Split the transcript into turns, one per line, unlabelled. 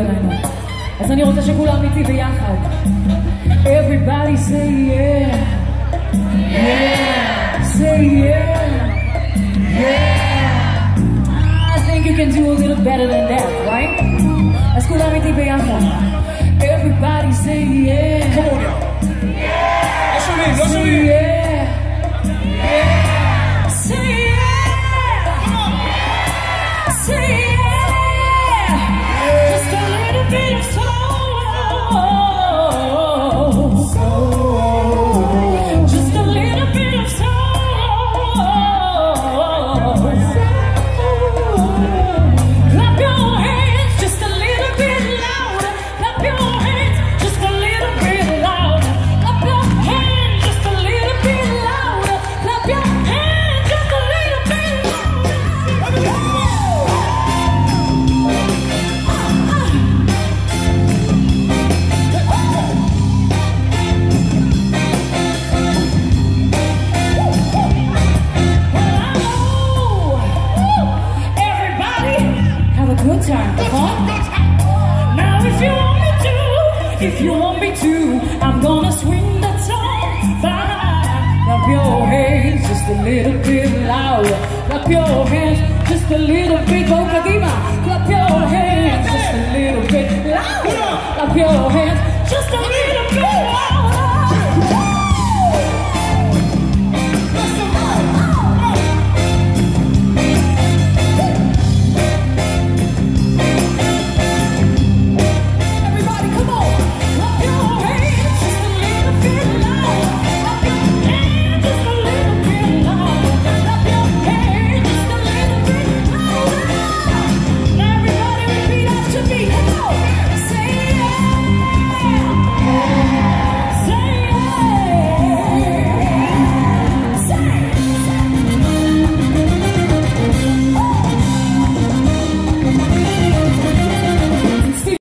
אלינו. אז אני רוצה שכולם איתי ביחד. Everybody say yeah. Yeah. Say yeah. Yeah. I think you can do a little better than that, right? אז כולם איתי ביחד. Everybody say yeah.
Come on, y'all.
Good time. Come on. Now, if you want me to, if you want me to, I'm gonna swing the song. Clap your hands just a little bit louder. Clap your hands just a little bit. Boca Clap your hands just a little bit louder. Clap your hands